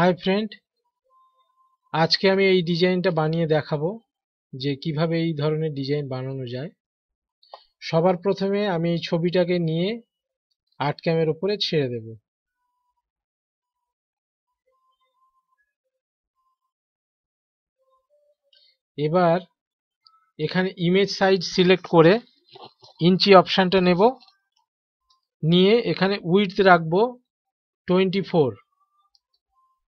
Hi friend আজকে আমি এই ডিজাইনটা বানিয়ে দেখাবো যে কীভাবে এই ধরনের ডিজাইন বানানো যায়। সবার প্রথমে আমি এই ছবিটাকে নিয়ে আর্ট ক্যামের উপরে ছেড়ে দেব। এবার এখানে ইমেজ সাইজ সিলেক্ট করে ইঞ্চি অপশানটা নেব। নিয়ে এখানে উইথ রাখব টোয়েন্টি ফোর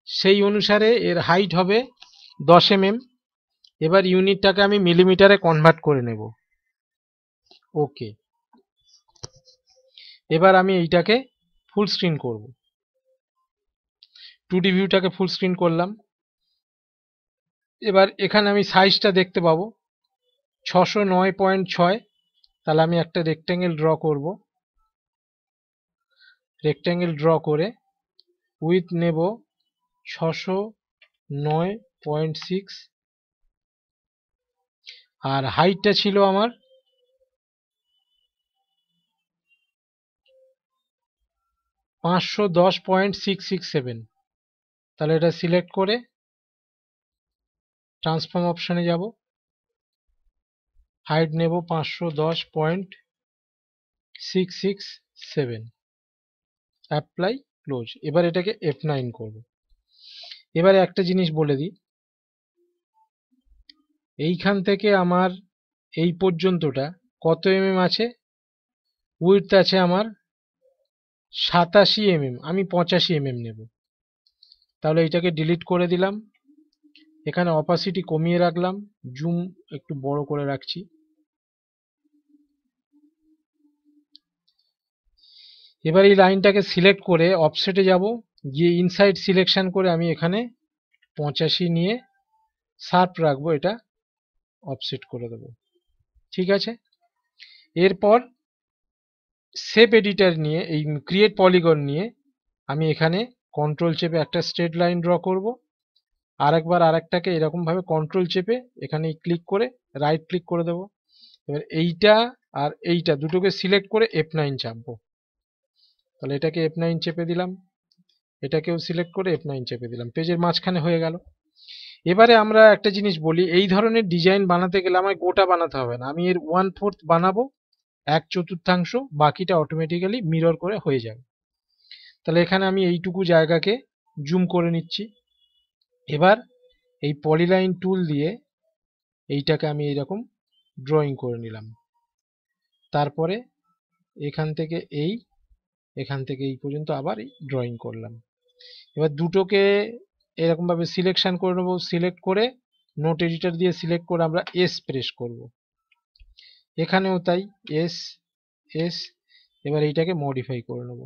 সেই অনুসারে এর হাইট হবে দশ এম এম এবার ইউনিটটাকে আমি মিলিমিটারে কনভার্ট করে নেব। ওকে এবার আমি এইটাকে ফুল স্ক্রিন করব। টু ডি ভিউটাকে ফুল স্ক্রিন করলাম। এবার এখানে আমি সাইজটা দেখতে পাবো। ছশো নয় পয়েন্ট ছয়। তাহলে আমি একটা রেক্ট্যাঙ্গেল ড্র করব। রেক্ট্যাঙ্গেল ড্র করে উইথ নেব ছশো নয় পয়েন্ট সিক্স আর হাইটটা ছিল আমার পাঁচশো দশ পয়েন্ট সিক্স সিক্স সেভেন তাহলে এটা সিলেক্ট করে ট্রান্সফর্ম অপশানে যাব। হাইট নেব পাঁচশো দশ point six six seven apply close এবার এটাকে এফ নাইন করব। এবারে একটা জিনিস বলে দিই। এইখান থেকে আমার এই পর্যন্তটা কত এমএম আছে? উইথ আছে আমার সাতাশি এমএম। আমি পঁচাশি এমএম নেব। তাহলে এইটাকে ডিলিট করে দিলাম। এখানে অপাসিটি কমিয়ে রাখলাম। জুম একটু বড় করে রাখছি। এবার এই লাইনটাকে সিলেক্ট করে অফসেটে যাব। গিয়ে ইনসাইড সিলেকশন করে আমি এখানে পঁচাশি নিয়ে শার্প রাখব, এটা অফসেট করে দেব। ঠিক আছে? এরপর সেপ এডিটার নিয়ে, এই ক্রিয়েট পলিগন নিয়ে আমি এখানে কন্ট্রোল চেপে একটা স্ট্রেট লাইন ড্র করব। আরেকবার আরেকটাকে এরকম ভাবে কন্ট্রোল চেপে এখানে ক্লিক করে রাইট ক্লিক করে দেব। এবার এইটা আর এইটা দুটোকে সিলেক্ট করে এফ নাইন চাপবো। তাহলে এটাকে এফ নাইন চেপে দিলাম। এটাকেও সিলেক্ট করে এফ নাইন চেপে দিলাম। পেজের মাঝখানে হয়ে গেল। এবারে আমরা একটা জিনিস বলি, এই ধরনের ডিজাইন বানাতে গেলে আমায় গোটা বানাতে হবে না। আমি এর ওয়ান ফোর্থ বানাবো, এক চতুর্থাংশ, বাকিটা অটোমেটিক্যালি মিরর করে হয়ে যাবে। তাহলে এখানে আমি এইটুকু জায়গাকে জুম করে নিচ্ছি। এবার এই পলিলাইন টুল দিয়ে এইটাকে আমি এইরকম ড্রয়িং করে নিলাম। তারপরে এখান থেকে এই, এখান থেকে এই পর্যন্ত আবার ড্রয়িং করলাম। এবার দুটোকে এরকমভাবে সিলেকশন করে নেব সিলেক্ট করে নোট এডিটার দিয়ে সিলেক্ট করে আমরা এস প্রেস করব। এখানেও তাই এস এস এবার এইটাকে মডিফাই করে নেব।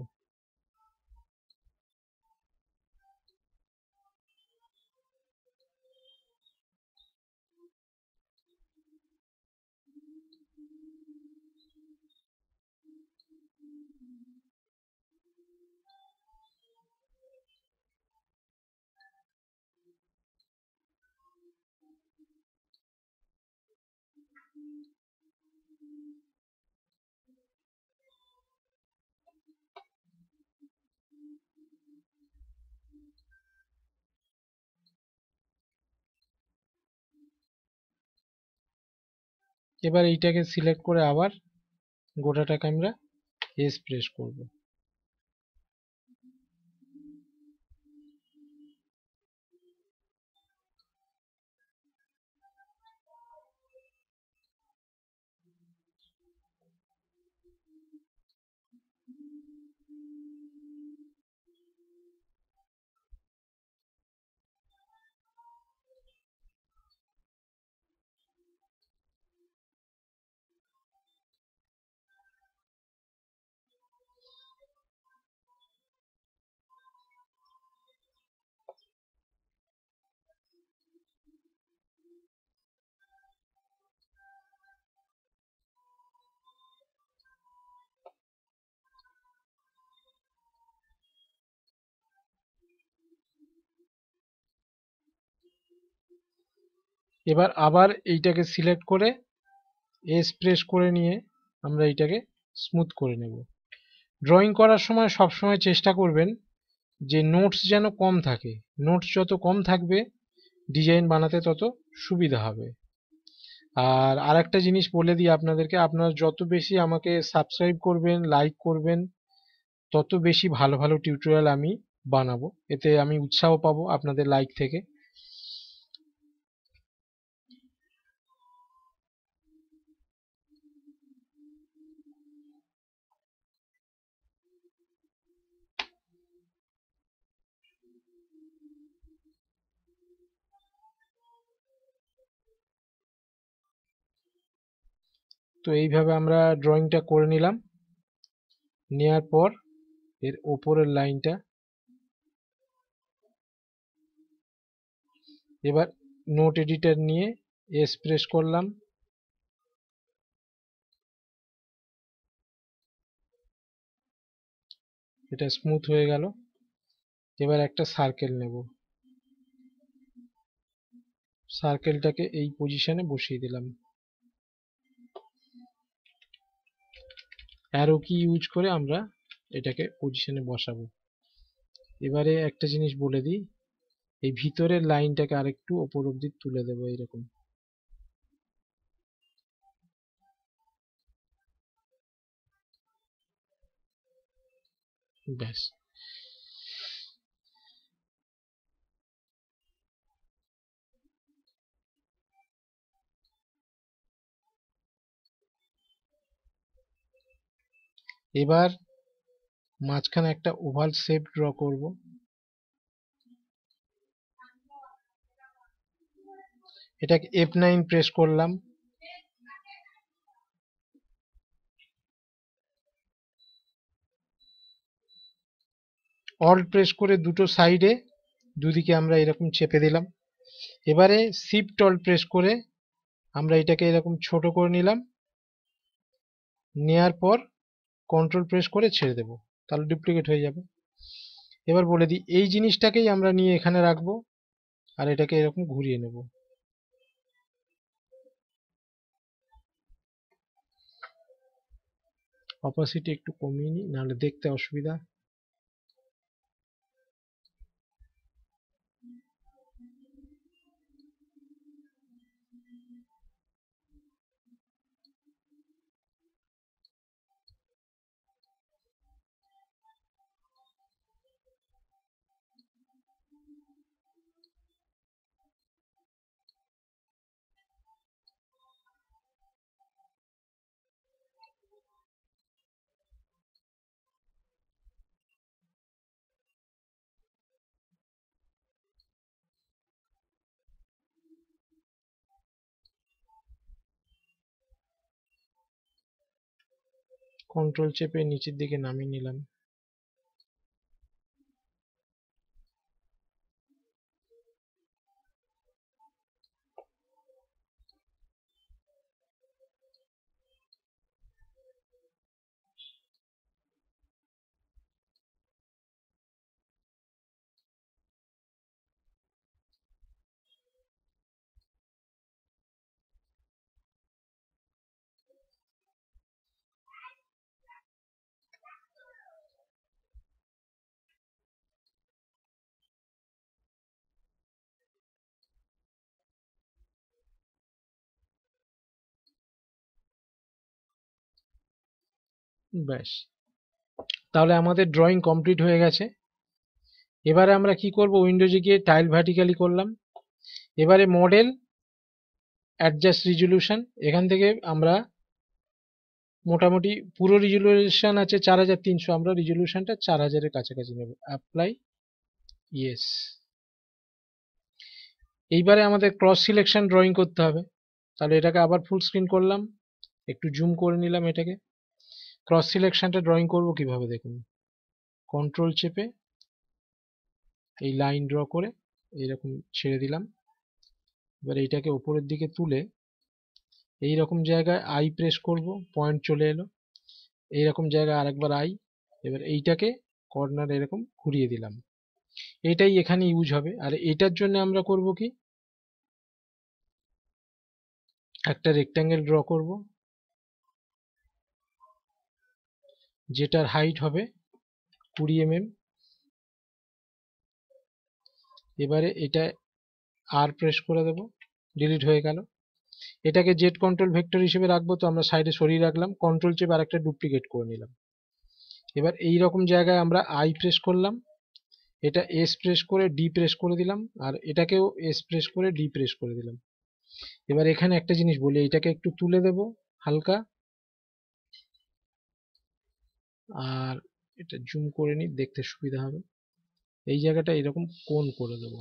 এবার এইটাকে সিলেক্ট করে আবার গোটাটাকে আমরা এস প্রেস করব। এবার আবার এইটাকে সিলেক্ট করে এস প্রেস করে নিয়ে আমরা এইটাকে স্মুথ করে নেব। ড্রয়িং করার সময় সব সময় চেষ্টা করবেন যে নোটস যেন কম থাকে। নোটস যত কম থাকবে ডিজাইন বানাতে তত সুবিধা হবে। আর আরেকটা জিনিস বলে দিই আপনাদেরকে, আপনারা যত বেশি আমাকে সাবস্ক্রাইব করবেন লাইক করবেন, তত বেশি ভালো ভালো টিউটোরিয়াল আমি বানাবো। এতে আমি উৎসাহ পাবো আপনাদের লাইক থেকে। তো এইভাবে আমরা ড্রয়িংটা করে নিলাম। নেয়ার পর এর ওপরের লাইনটা এবার নোট এডিটর নিয়ে এস প্রেস করলাম। এটা স্মুথ হয়ে গেল। এবার একটা সার্কেল নেব। সার্কেলটাকে এই পজিশনে বসিয়ে দিলাম। অ্যারো কি ইউজ করে আমরা এটাকে পজিশনে বসাবো। এবারে একটা জিনিস বলে দিই, এই ভিতরের লাইনটাকে আরেকটু ওপর অব্দি তুলে দেবো এরকম ব্যাস। এবার মাঝখানে একটা ওভাল শেপ ড্র করব। এটাকে এফ নাইন প্রেস করলাম। অল্ট প্রেস করে দুটো সাইডে দুদিকে আমরা এরকম চেপে দিলাম। এবারে শিফট অল্ট প্রেস করে আমরা এটাকে এরকম ছোট করে নিলাম। নেয়ার পর কন্ট্রোল প্রেস করে ছেড়ে দেব, তাহলে ডুপ্লিকেট হয়ে যাবে। এবার বলে দিই, এই জিনিসটাকেই আমরা নিয়ে এখানে রাখব আর এটাকে এরকম ঘুরিয়ে নেব। অপাসিটি একটু কমিয়ে নিই, নাহলে দেখতে অসুবিধা। কন্ট্রোল চেপে নিচের দিকে নামিয়ে নিলাম। ব্যাস। তাহলে আমাদের ড্রয়িং কমপ্লিট হয়ে গেছে। এবারে আমরা কি করব? উইন্ডোজে গিয়ে টাইল ভার্টিক্যালি করলাম। এবারে মডেল অ্যাডজাস্ট রিজলিউশন এখান থেকে আমরা মোটামুটি পুরো রিজলিউশন আছে চার হাজার তিনশো, আমরা রিজলিউশনটা চার হাজারের কাছাকাছি নেব। অ্যাপ্লাই ইয়েস এইবারে আমাদের ক্রস সিলেকশন ড্রয়িং করতে হবে। তাহলে এটাকে আবার ফুল স্ক্রিন করলাম। একটু জুম করে নিলাম এটাকে। ক্রস সিলেকশনটা ড্রয়িং করব কীভাবে দেখুন? কন্ট্রোল চেপে, এই লাইন ড্র করে, এইরকম ছেড়ে দিলাম। এবার এইটাকে উপরের দিকে তুলে এই রকম জায়গায় আই প্রেস করব পয়েন্ট চলে এলো। এই রকম জায়গায় আরেকবার আই এবার এইটাকে কর্নার এরকম ঘুরিয়ে দিলাম। এটাই এখানে ইউজ হবে। আর এটার জন্য আমরা করব কি? একটা রেক্টাঙ্গেল ড্র করব। যেটার হাইট হবে কুড়ি এম এবারে এটা আর প্রেস করে দেব ডিলিট হয়ে গেল। এটাকে জেড কন্ট্রোল ভেক্টর হিসেবে রাখব, তো আমরা সাইডে সরিয়ে রাখলাম কন্ট্রোল চেপে আর একটা ডুপ্লিকেট করে নিলাম। এবার এই রকম জায়গায় আমরা আই প্রেস করলাম, এটা এস প্রেস করে ডি প্রেস করে দিলাম, আর এটাকেও এস প্রেস করে ডি প্রেস করে দিলাম। এবার এখানে একটা জিনিস বলি, এটাকে একটু তুলে দেব হালকা। আর এটা জুম করে নি দেখতে সুবিধা হবে। এই জায়গাটা এরকম কোন করে দেব।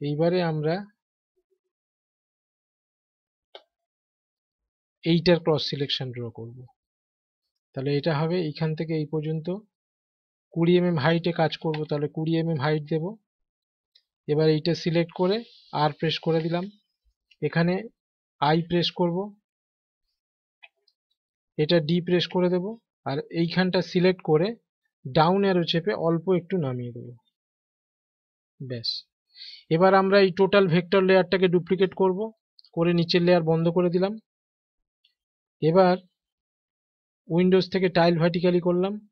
এইবারে আমরা এইটার ক্রস সিলেকশন ড্র করব। তাহলে এটা হবে, এইখান থেকে এই পর্যন্ত। কুড়ি এম এম হাইটে কাজ করব, তাহলে কুড়ি এম এম হাইট দেব। এবার এইটা সিলেক্ট করে আর প্রেস করে দিলাম। এখানে আই প্রেস করব। এটা ডি প্রেস করে দেব। আর এইখানটা সিলেক্ট করে ডাউন অ্যারো চেপে অল্প একটু নামিয়ে দেব। ব্যাস। এবার আমরা এই টোটাল ভেক্টর লেয়ারটাকে ডুপ্লিকেট করব। করে নিচের লেয়ার বন্ধ করে দিলাম। এবার উইন্ডোজ থেকে টাইল ভার্টিক্যালি করলাম।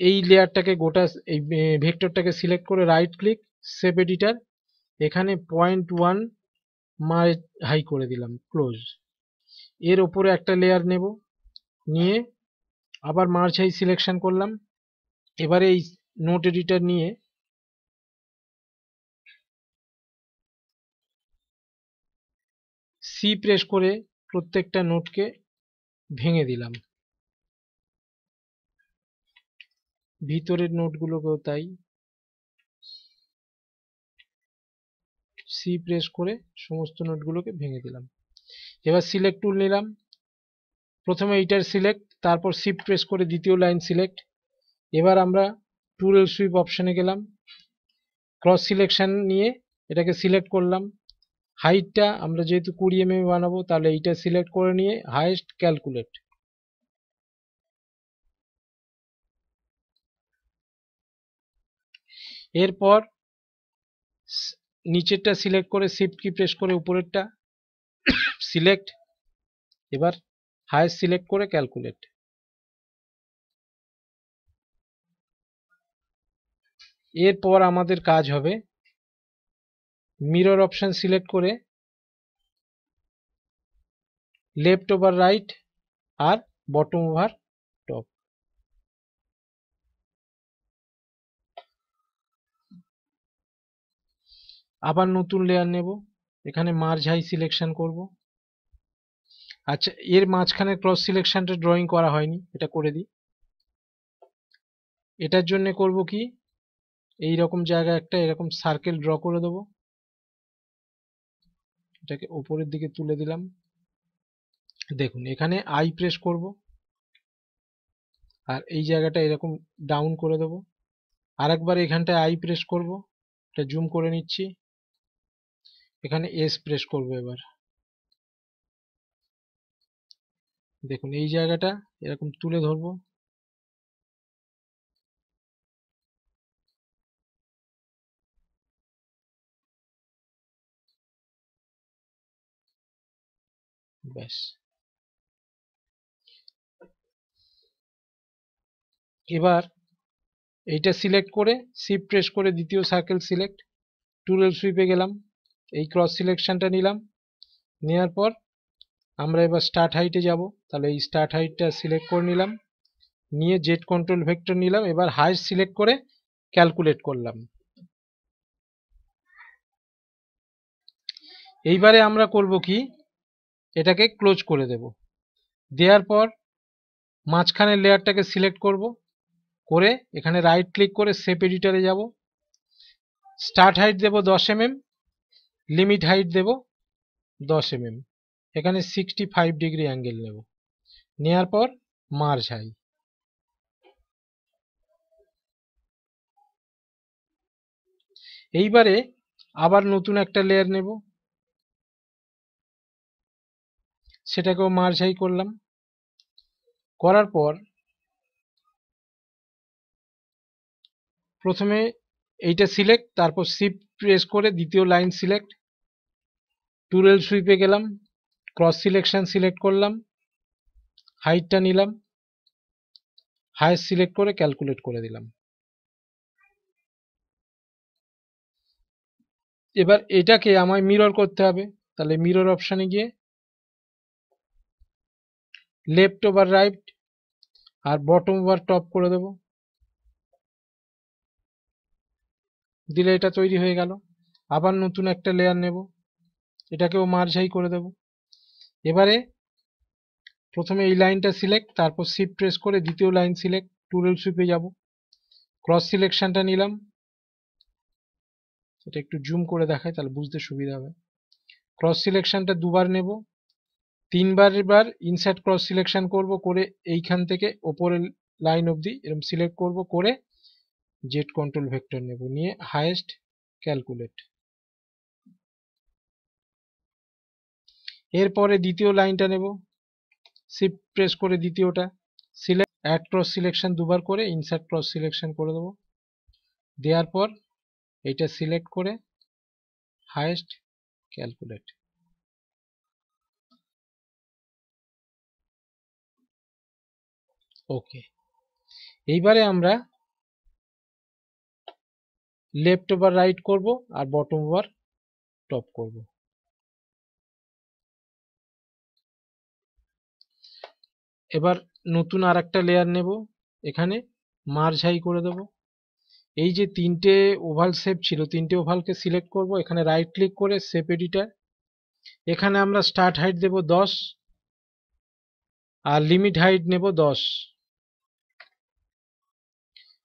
এই লেয়ারটাকে গোটা এই ভেক্টরটাকে সিলেক্ট করে রাইট ক্লিক সেভ এডিটার এখানে পয়েন্ট ওয়ান মার হাই করে দিলাম ক্লোজ এর ওপরে একটা লেয়ার নেব, নিয়ে আবার মার্চ হাই সিলেকশন করলাম, এবারে এই নোট এডিটার নিয়ে সি প্রেস করে প্রত্যেকটা নোটকে ভেঙে দিলাম। ভিতরের নোটগুলোকেও তাই সি প্রেস করে সমস্ত নোটগুলোকে ভেঙে দিলাম। এবার সিলেক্ট টুল নিলাম। প্রথমে এইটার সিলেক্ট তারপর শিফট প্রেস করে দ্বিতীয় লাইন সিলেক্ট এবার আমরা টুল সুইপ অপশানে গেলাম। ক্রস সিলেকশন নিয়ে এটাকে সিলেক্ট করলাম। হাইটটা আমরা যেহেতু কুড়ি এম বানাবো, তাহলে এইটা সিলেক্ট করে নিয়ে হাইয়েস্ট ক্যালকুলেট এরপর নিচেরটা সিলেক্ট করে শিফট কি প্রেস করে উপরেরটা সিলেক্ট এবার হাইয়েস্ট সিলেক্ট করে ক্যালকুলেট এরপর আমাদের কাজ হবে মিরর অপশন সিলেক্ট করে লেফট ওভার রাইট আর বটম ওভার আবার নতুন লেয়ার নেব। এখানে মার্জ হাই সিলেকশন করব। আচ্ছা এর মাঝখানে ক্রস সিলেকশনটা ড্রয়িং করা হয়নি, এটা করে দিই। এটার জন্য করব কি? এই রকম জায়গায় একটা, এরকম সার্কেল ড্র করে দেবো। এটাকে ওপরের দিকে তুলে দিলাম। দেখুন, এখানে আই প্রেস করব। আর এই জায়গাটা এরকম ডাউন করে দেবো। আরেকবার এখানটায় আই প্রেস করব। এটা জুম করে নিচ্ছি। এখানে এস প্রেস করব এবার। দেখুন, এই জায়গাটা এরকম তুলে ধরবো। ব্যাস। এবার এইটা সিলেক্ট করে শিফট প্রেস করে দ্বিতীয় সার্কেল সিলেক্ট টুলের সুইপে গেলাম। এই ক্রস সিলেকশনটা নিলাম। নেওয়ার পর আমরা এবার স্টার্ট হাইটে যাব। তাহলে এই স্টার্ট হাইটটা সিলেক্ট করে নিলাম। নিয়ে জেড কন্ট্রোল ভেক্টর নিলাম। এবার হাইট সিলেক্ট করে ক্যালকুলেট করলাম। এইবারে আমরা করব কি? এটাকে ক্লোজ করে দেব। দেওয়ার পর মাঝখানের লেয়ারটাকে সিলেক্ট করব। করে এখানে রাইট ক্লিক করে সেপ এডিটারে যাব। স্টার্ট হাইট দেব দশ এম লিমিট হাইট দেব দশ এম এখানে সিক্সটি ফাইভ ডিগ্রি অ্যাঙ্গেল নেব। নেওয়ার পর মার্জ হাই এইবারে আবার নতুন একটা লেয়ার নেব। সেটাকেও মার্জ হাই করলাম। করার পর প্রথমে এইটা সিলেক্ট তারপর শিফট প্রেস করে দ্বিতীয় লাইন সিলেক্ট টুরেল সুইপে গেলাম ক্রস সিলেকশন সিলেক্ট করলাম হাইটটা নিলাম হাইস্ট সিলেক্ট করে ক্যালকুলেট করে দিলাম। এবার এটাকে আমায় মিরর করতে হবে, তাহলে মিরর অপশানে গিয়ে লেফট ওভার রাইট আর বটম ওভার টপ করে দেব। দিলে এটা তৈরি হয়ে গেল। আবার নতুন একটা লেয়ার নেব। এটাকেও মার্ঝাই করে দেব। এবারে প্রথমে এই লাইনটা সিলেক্ট তারপর শিফট প্রেস করে দ্বিতীয় লাইন সিলেক্ট টুরেল সুইপে যাব। ক্রস সিলেকশনটা নিলাম। এটা একটু জুম করে দেখায়, তাহলে বুঝতে সুবিধা হবে। ক্রস সিলেকশনটা দুবার নেব। তিনবার এবার ইনসার্ট ক্রস সিলেকশন করব, করে এইখান থেকে ওপরের লাইন অবধি এরকম সিলেক্ট করব, করে জেড কন্ট্রোল ভেক্টর নেব, নিয়ে হাইয়েস্ট ক্যালকুলেট এরপরে দ্বিতীয় লাইনটা নেব শিফট প্রেস করে দ্বিতীয়টা সিলেক্ট অ্যাড ক্রস সিলেকশন দুবার করে ইনসার্ট ক্রস সিলেকশন করে দেবো। দেওয়ার পর এটা সিলেক্ট করে হাইয়েস্ট ক্যালকুলেট ওকে এইবারে আমরা লেফট ওভার রাইট করব আর বটম ওভার টপ করব। এবার নতুন আর একটা লেয়ার নেব, এখানে মার্জ হাই করে দেব। এই যে তিনটে ওভাল শেপ ছিল, তিনটে ওভালকে সিলেক্ট করব, এখানে রাইট ক্লিক করে শেপ এডিটার এখানে আমরা স্টার্ট হাইট দেব দশ আর লিমিট হাইট নেব দশ।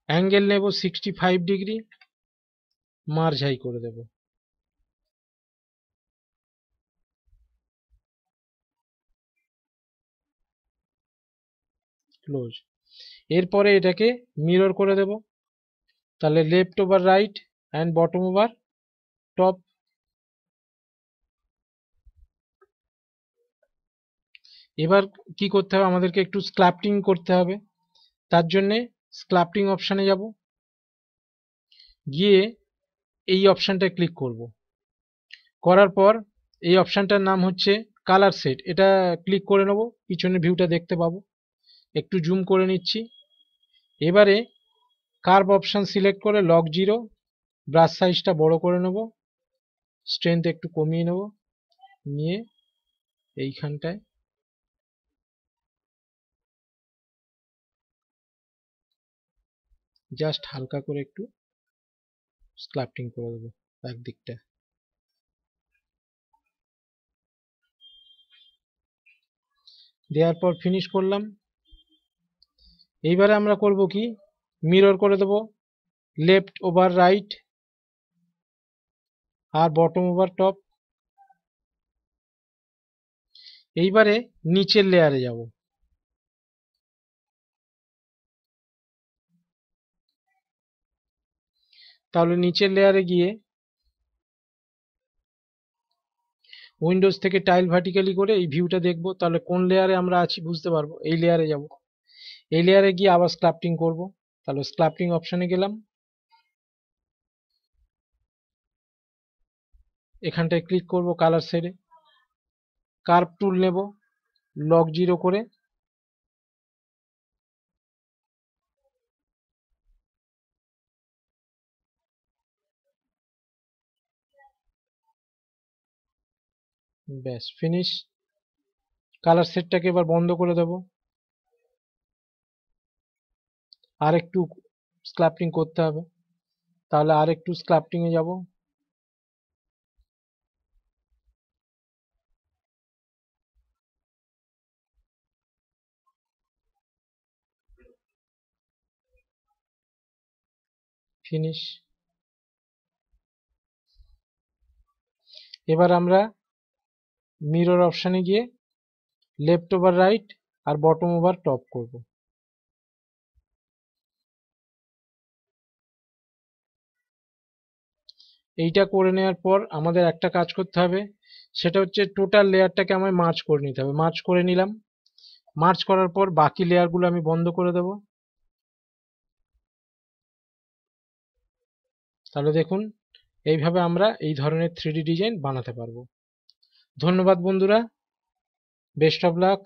অ্যাঙ্গেল নেব sixty five degree merge high করে দেব। ক্লোজ এরপরে এটাকে মিরর করে দেব। তাহলে left over right and bottom over top এবার কি করতে হবে? আমাদেরকে একটু স্ক্লাপটিং করতে হবে। তার জন্যে স্ক্লাপটিং অপশানে যাব। গিয়ে এই অপশানটায় ক্লিক করব। করার পর এই অপশানটার নাম হচ্ছে কালার সেট এটা ক্লিক করে নেব, পিছনের ভিউটা দেখতে পাবো। একটু জুম করে নিচ্ছি। এবারে কার্ভ অপশান সিলেক্ট করে লক জিরো ব্রাশ সাইজটা বড় করে নেব। স্ট্রেংথ একটু কমিয়ে নেব। নিয়ে এইখানটায় জাস্ট হালকা করে একটু স্ক্লাপটিং করে দেবো একদিকটা দেওয়ার পর ফিনিশ করলাম। এইবারে আমরা করব কি? মিরর করে দেব লেফট ওভার রাইট আর বটম ওভার টপ এইবারে নিচের লেয়ারে যাব। তাহলে নিচের লেয়ারে গিয়ে উইন্ডোজ থেকে টাইল ভার্টিক্যালি করে এই ভিউটা দেখব। তাহলে কোন লেয়ারে আমরা আছি বুঝতে পারব? এই লেয়ারে যাব। এই লেয়ারে গিয়ে আবার স্ক্লাপটিং করব। তাহলে স্ক্লাপটিং অপশানে গেলাম। এখানটায় ক্লিক করব কালার শেডে কার্ভ টুল নেব। লক জিরো করে ব্যাস ফিনিশ কালার সেটটাকে এবার বন্ধ করে দেব। আর একটু স্ক্লাপটিং করতে হবে। তাহলে আর একটু স্ক্লাপটিং এ যাব। ফিনিশ এবার আমরা মিরর অপশানে গিয়ে লেফট ওভার রাইট আর বটম ওভার টপ করব। এইটা করে নেওয়ার পর আমাদের একটা কাজ করতে হবে, সেটা হচ্ছে টোটাল লেয়ারটাকে আমায় মার্চ করে নিতে হবে। মার্চ করে নিলাম। মার্চ করার পর বাকি লেয়ারগুলো আমি বন্ধ করে দেব। তাহলে দেখুন, এইভাবে আমরা এই ধরনের থ্রিডি ডিজাইন বানাতে পারব। ধন্যবাদ বন্ধুরা বেস্ট অফ লাক